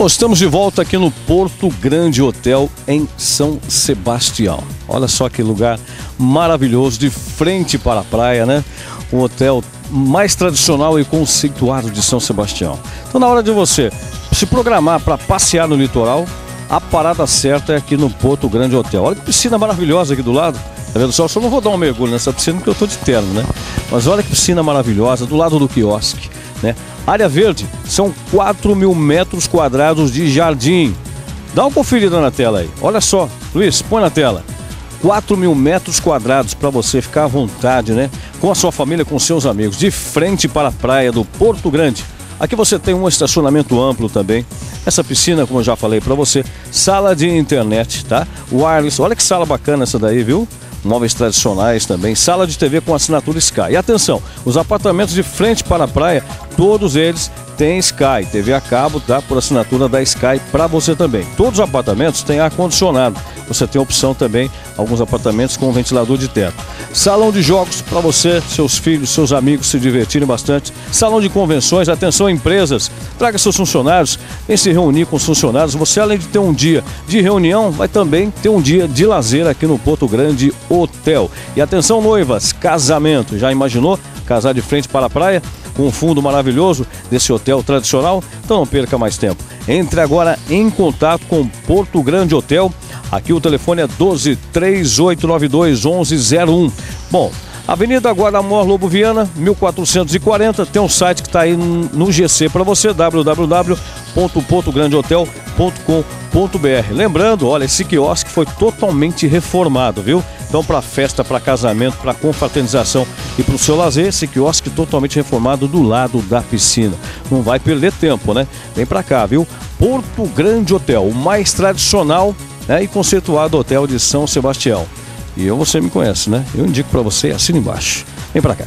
Bom, estamos de volta aqui no Porto Grande Hotel em São Sebastião. Olha só que lugar maravilhoso, de frente para a praia, né? Um hotel mais tradicional e conceituado de São Sebastião. Então, na hora de você se programar para passear no litoral, a parada certa é aqui no Porto Grande Hotel. Olha que piscina maravilhosa aqui do lado. Tá vendo só? Eu só não vou dar um mergulho nessa piscina porque eu tô de terno, né? Mas olha que piscina maravilhosa, do lado do quiosque, né? Área verde, são 4 mil metros quadrados de jardim. Dá uma conferida na tela aí. Olha só, Luiz, põe na tela. 4 mil metros quadrados para você ficar à vontade, né? Com a sua família, com seus amigos, de frente para a praia do Porto Grande. Aqui você tem um estacionamento amplo também. Essa piscina, como eu já falei para você, sala de internet, tá? Wireless, olha que sala bacana essa daí, viu? Móveis tradicionais também, sala de TV com assinatura Sky. E atenção, os apartamentos de frente para a praia, todos eles têm Sky, TV a cabo, tá? Por assinatura da Sky para você também. Todos os apartamentos têm ar-condicionado. Você tem opção também, alguns apartamentos com ventilador de teto. Salão de jogos para você, seus filhos, seus amigos se divertirem bastante. Salão de convenções, atenção empresas, traga seus funcionários, vem se reunir com os funcionários. Você além de ter um dia de reunião, vai também ter um dia de lazer aqui no Porto Grande Hotel. E atenção noivas, casamento, já imaginou casar de frente para a praia? com um fundo maravilhoso desse hotel tradicional. Então não perca mais tempo. Entre agora em contato com Porto Grande Hotel. Aqui o telefone é 12 3892 1101. Bom, Avenida Guardamor Lobo Viana, 1440. Tem um site que está aí no GC para você, www.portograndehotel.com.br. Lembrando, olha, esse quiosque foi totalmente reformado, viu? Então, para festa, para casamento, para confraternização e para o seu lazer, esse quiosque totalmente reformado do lado da piscina. Não vai perder tempo, né? Vem para cá, viu? Porto Grande Hotel, o mais tradicional né, e conceituado hotel de São Sebastião. E eu você me conhece, né? Eu indico para você, assina embaixo. Vem para cá.